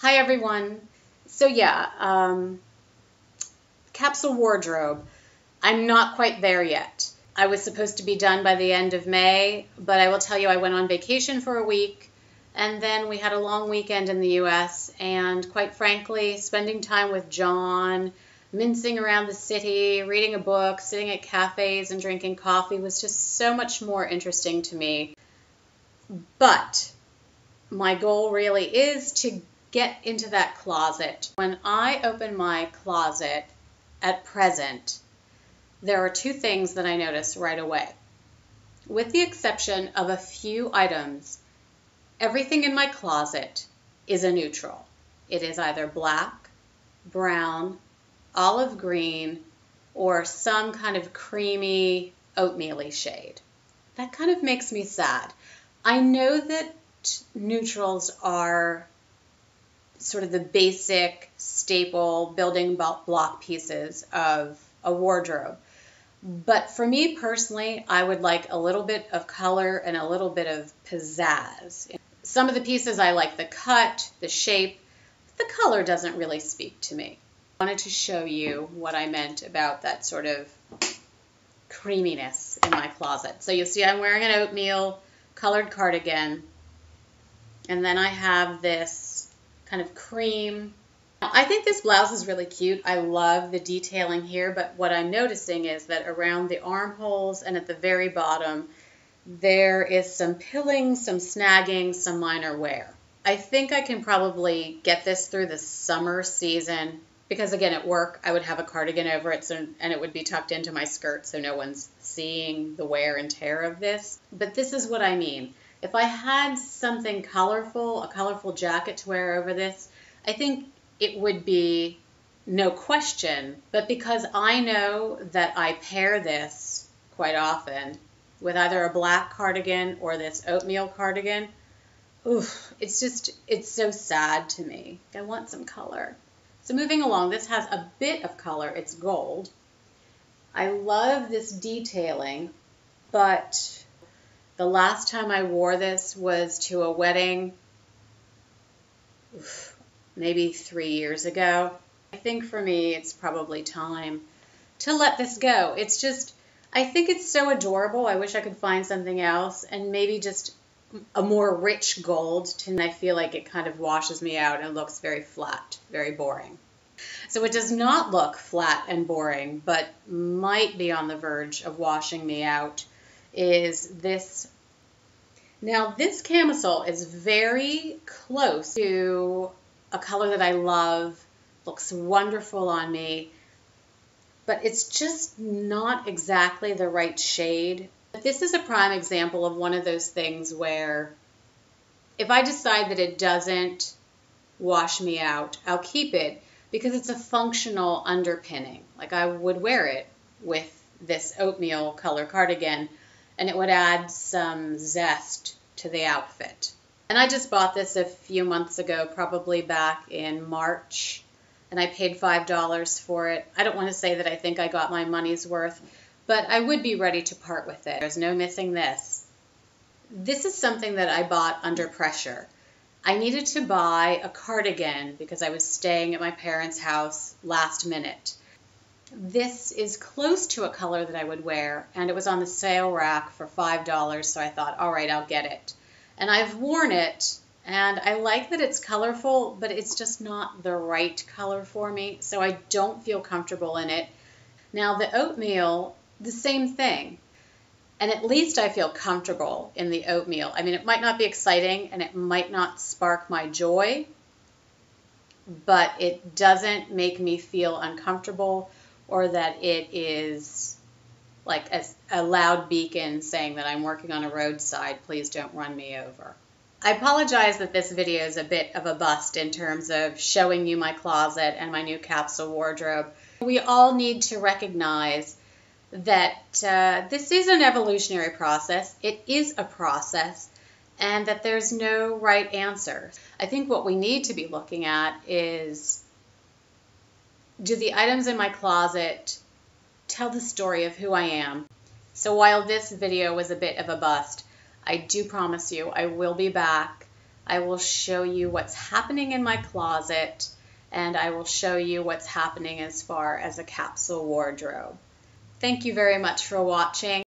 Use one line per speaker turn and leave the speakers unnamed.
Hi everyone. So yeah, um, capsule wardrobe. I'm not quite there yet. I was supposed to be done by the end of May, but I will tell you I went on vacation for a week and then we had a long weekend in the US and quite frankly, spending time with John, mincing around the city, reading a book, sitting at cafes and drinking coffee was just so much more interesting to me. But my goal really is to get into that closet. When I open my closet at present, there are two things that I notice right away. With the exception of a few items, everything in my closet is a neutral. It is either black, brown, olive green, or some kind of creamy oatmeal shade. That kind of makes me sad. I know that neutrals are sort of the basic staple building block pieces of a wardrobe. But for me personally, I would like a little bit of color and a little bit of pizzazz. Some of the pieces I like the cut, the shape, the color doesn't really speak to me. I wanted to show you what I meant about that sort of creaminess in my closet. So you see I'm wearing an oatmeal colored cardigan and then I have this kind of cream. I think this blouse is really cute. I love the detailing here, but what I'm noticing is that around the armholes and at the very bottom, there is some pilling, some snagging, some minor wear. I think I can probably get this through the summer season because again at work I would have a cardigan over it so, and it would be tucked into my skirt so no one's seeing the wear and tear of this. But this is what I mean. If I had something colorful, a colorful jacket to wear over this, I think it would be no question. But because I know that I pair this quite often with either a black cardigan or this oatmeal cardigan, oof, it's just, it's so sad to me. I want some color. So moving along, this has a bit of color. It's gold. I love this detailing, but the last time I wore this was to a wedding, maybe three years ago. I think for me, it's probably time to let this go. It's just, I think it's so adorable. I wish I could find something else and maybe just a more rich gold to I feel like it kind of washes me out and looks very flat, very boring. So it does not look flat and boring, but might be on the verge of washing me out is this. Now, this camisole is very close to a color that I love, looks wonderful on me, but it's just not exactly the right shade. But this is a prime example of one of those things where if I decide that it doesn't wash me out, I'll keep it because it's a functional underpinning. Like I would wear it with this oatmeal color cardigan and it would add some zest to the outfit. And I just bought this a few months ago, probably back in March, and I paid $5 for it. I don't want to say that I think I got my money's worth, but I would be ready to part with it. There's no missing this. This is something that I bought under pressure. I needed to buy a cardigan because I was staying at my parents' house last minute. This is close to a color that I would wear, and it was on the sale rack for $5, so I thought, all right, I'll get it. And I've worn it, and I like that it's colorful, but it's just not the right color for me, so I don't feel comfortable in it. Now, the oatmeal, the same thing and at least I feel comfortable in the oatmeal. I mean, it might not be exciting and it might not spark my joy, but it doesn't make me feel uncomfortable or that it is like a, a, loud beacon saying that I'm working on a roadside, please don't run me over. I apologize that this video is a bit of a bust in terms of showing you my closet and my new capsule wardrobe. We all need to recognize that uh, this is an evolutionary process. It is a process, and that there's no right answer. I think what we need to be looking at is do the items in my closet tell the story of who I am? So while this video was a bit of a bust, I do promise you I will be back I will show you what's happening in my closet and I will show you what's happening as far as a capsule wardrobe. Thank you very much for watching.